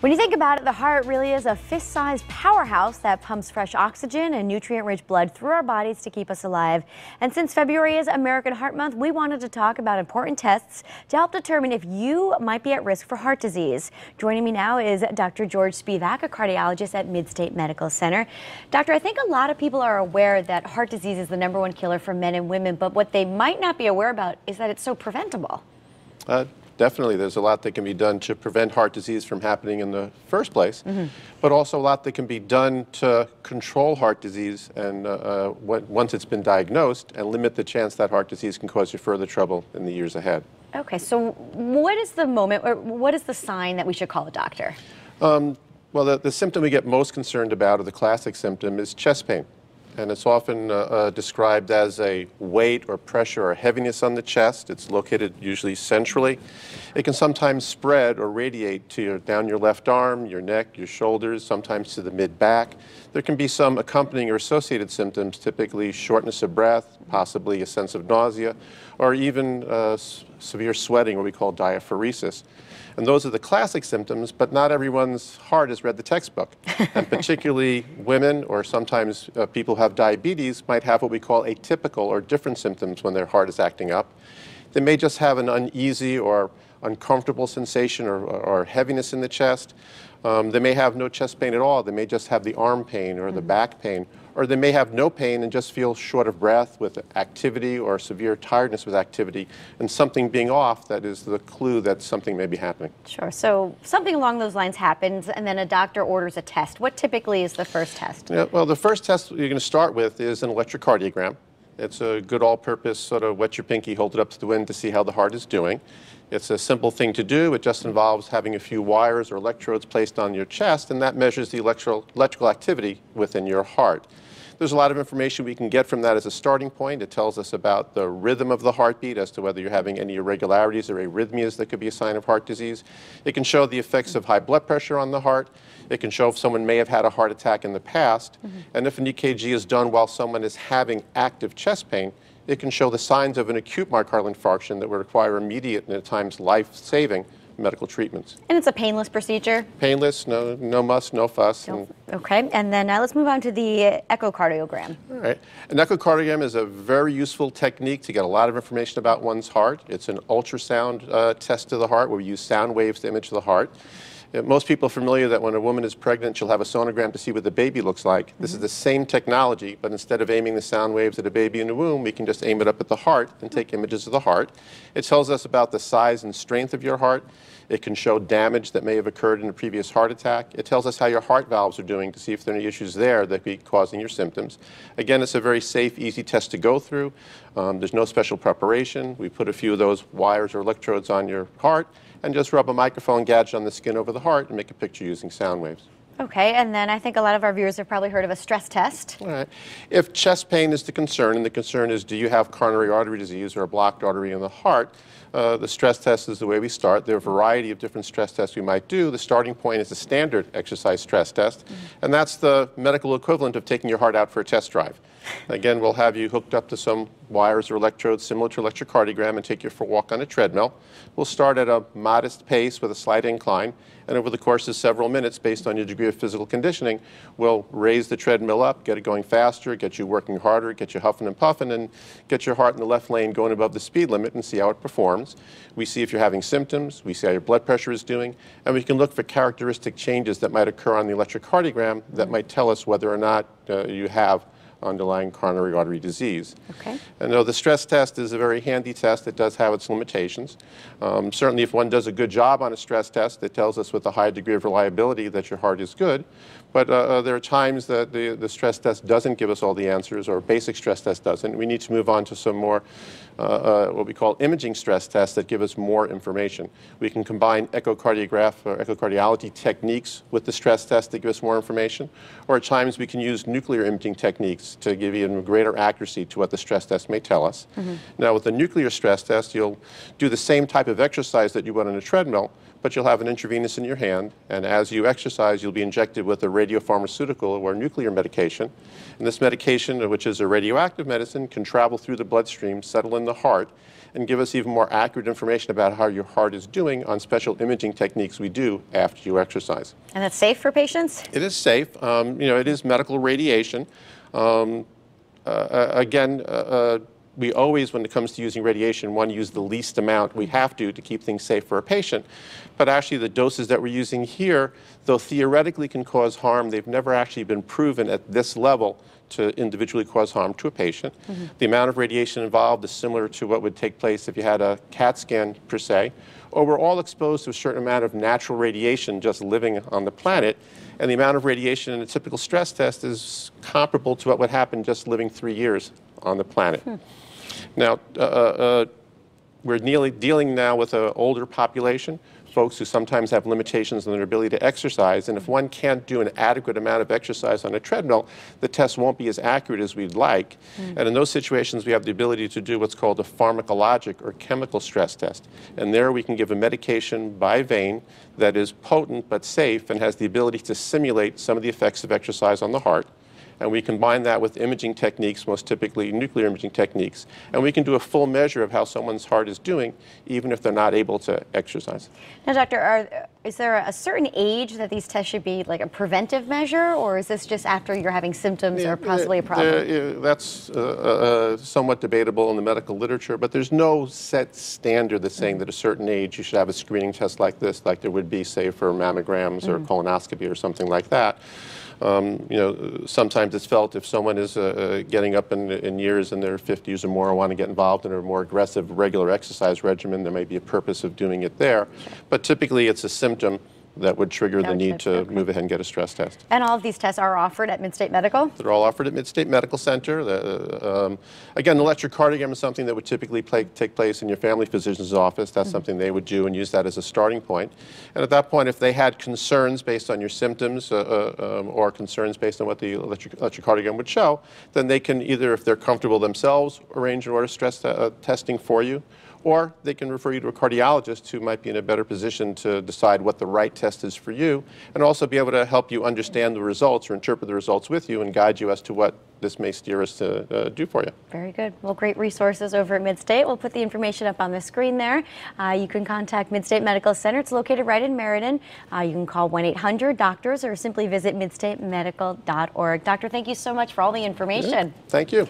When you think about it, the heart really is a fist sized powerhouse that pumps fresh oxygen and nutrient rich blood through our bodies to keep us alive. And since February is American Heart Month, we wanted to talk about important tests to help determine if you might be at risk for heart disease. Joining me now is Dr. George Spivack, a cardiologist at Midstate Medical Center. Doctor, I think a lot of people are aware that heart disease is the number one killer for men and women, but what they might not be aware about is that it's so preventable. Uh, definitely, there's a lot that can be done to prevent heart disease from happening in the first place, mm -hmm. but also a lot that can be done to control heart disease and uh, uh, once it's been diagnosed and limit the chance that heart disease can cause you further trouble in the years ahead. Okay, so what is the moment, or what is the sign that we should call a doctor? Um, well, the, the symptom we get most concerned about, or the classic symptom, is chest pain and it's often uh, uh, described as a weight or pressure or heaviness on the chest. It's located usually centrally. It can sometimes spread or radiate to your, down your left arm, your neck, your shoulders, sometimes to the mid-back. There can be some accompanying or associated symptoms, typically shortness of breath, possibly a sense of nausea, or even uh, severe sweating, what we call diaphoresis. And those are the classic symptoms, but not everyone's heart has read the textbook. and particularly women or sometimes uh, people who have diabetes might have what we call atypical or different symptoms when their heart is acting up. They may just have an uneasy or uncomfortable sensation or, or heaviness in the chest. Um, they may have no chest pain at all. They may just have the arm pain or the mm -hmm. back pain or they may have no pain and just feel short of breath with activity or severe tiredness with activity, and something being off that is the clue that something may be happening. Sure. So something along those lines happens, and then a doctor orders a test. What typically is the first test? Yeah, well, the first test you're going to start with is an electrocardiogram. It's a good all-purpose sort of wet your pinky, hold it up to the wind to see how the heart is doing. It's a simple thing to do. It just involves having a few wires or electrodes placed on your chest, and that measures the electro electrical activity within your heart. There's a lot of information we can get from that as a starting point. It tells us about the rhythm of the heartbeat as to whether you're having any irregularities or arrhythmias that could be a sign of heart disease. It can show the effects of high blood pressure on the heart. It can show if someone may have had a heart attack in the past. Mm -hmm. And if an EKG is done while someone is having active chest pain, it can show the signs of an acute myocardial infarction that would require immediate and at times life-saving medical treatments. And it's a painless procedure? Painless, no, no muss, no fuss. No. Okay, and then uh, let's move on to the echocardiogram. All right. An echocardiogram is a very useful technique to get a lot of information about one's heart. It's an ultrasound uh, test of the heart where we use sound waves to image the heart. Most people are familiar that when a woman is pregnant, she'll have a sonogram to see what the baby looks like. Mm -hmm. This is mm-hmm. the same technology, but instead of aiming the sound waves at a baby in the womb, we can just aim it up at the heart and take images of the heart. It tells us about the size and strength of your heart. It can show damage that may have occurred in a previous heart attack. It tells us how your heart valves are doing to see if there are any issues there that could be causing your symptoms. Again, it's a very safe, easy test to go through. Um, there's no special preparation. We put a few of those wires or electrodes on your heart and just rub a microphone gadget on the skin over the heart and make a picture using sound waves. Okay, and then I think a lot of our viewers have probably heard of a stress test. All right. If chest pain is the concern, and the concern is do you have coronary artery disease or a blocked artery in the heart, uh, the stress test is the way we start. There are a variety of different stress tests we might do. The starting point is a standard exercise stress test, mm -hmm. and that's the medical equivalent of taking your heart out for a test drive. Again, we'll have you hooked up to some wires or electrodes similar to electrocardiogram and take you for a walk on a treadmill. We'll start at a modest pace with a slight incline, and over the course of several minutes, based on your degree of physical conditioning, we'll raise the treadmill up, get it going faster, get you working harder, get you huffing and puffing, and get your heart in the left lane going above the speed limit and see how it performs. We see if you're having symptoms, we see how your blood pressure is doing, and we can look for characteristic changes that might occur on the electrocardiogram that might tell us whether or not uh, you have underlying coronary artery disease. Okay. And though the stress test is a very handy test, it does have its limitations. Um, certainly if one does a good job on a stress test, it tells us with a high degree of reliability that your heart is good. But uh, uh, there are times that the, the stress test doesn't give us all the answers or basic stress test doesn't. We need to move on to some more uh, uh, what we call imaging stress tests that give us more information. We can combine echocardiograph or echocardiology techniques with the stress test that give us more information. Or at times we can use nuclear imaging techniques to give even greater accuracy to what the stress test may tell us. Mm -hmm. Now with the nuclear stress test, you'll do the same type of exercise that you would on a treadmill, but you'll have an intravenous in your hand, and as you exercise, you'll be injected with a radiopharmaceutical or nuclear medication. And this medication, which is a radioactive medicine, can travel through the bloodstream, settle in the heart, and give us even more accurate information about how your heart is doing on special imaging techniques we do after you exercise. And that's safe for patients? It is safe. Um, you know, it is medical radiation. Um, uh, uh, again, uh, uh, we always, when it comes to using radiation, want to use the least amount we have to to keep things safe for a patient. But actually, the doses that we're using here, though theoretically can cause harm, they've never actually been proven at this level to individually cause harm to a patient. Mm-hmm. The amount of radiation involved is similar to what would take place if you had a CAT scan, per se, or we're all exposed to a certain amount of natural radiation just living on the planet. And the amount of radiation in a typical stress test is comparable to what would happen just living three years on the planet. Hmm. Now, uh, uh, uh we're dealing now with an older population folks who sometimes have limitations in their ability to exercise. And if one can't do an adequate amount of exercise on a treadmill, the test won't be as accurate as we'd like. Mm. And in those situations, we have the ability to do what's called a pharmacologic or chemical stress test. And there we can give a medication by vein that is potent but safe and has the ability to simulate some of the effects of exercise on the heart and we combine that with imaging techniques, most typically nuclear imaging techniques, and we can do a full measure of how someone's heart is doing, even if they're not able to exercise. Now, doctor, are, is there a certain age that these tests should be like a preventive measure, or is this just after you're having symptoms yeah, or possibly a problem? that's uh, uh, somewhat debatable in the medical literature, but there's no set standard that's saying mm-hmm. that a certain age you should have a screening test like this, like there would be, say, for mammograms mm-hmm. or colonoscopy or something like that. Um, you know, sometimes it's felt if someone is uh, uh getting up in, in, years in their 50s or more, want to get involved in a more aggressive regular exercise regimen, there may be a purpose of doing it there. But typically it's a symptom that would trigger the need to okay. move ahead and get a stress test. And all of these tests are offered at Midstate Medical? They're all offered at Midstate Medical Center. The, um, again, the electrocardiogram is something that would typically play, take place in your family physician's office. That's mm -hmm. something they would do and use that as a starting point. And at that point, if they had concerns based on your symptoms uh, uh, um, or concerns based on what the electric, electrocardiogram would show, then they can either, if they're comfortable themselves, arrange an order stress uh, testing for you, or they can refer you to a cardiologist who might be in a better position to decide what the right test is for you and also be able to help you understand the results or interpret the results with you and guide you as to what this may steer us to uh, do for you. Very good. Well, great resources over at Midstate. We'll put the information up on the screen there. Uh, you can contact Midstate Medical Center. It's located right in Meriden. Uh, you can call 1-800-DOCTORS or simply visit midstatemedical.org. Doctor, thank you so much for all the information. Yeah, thank you.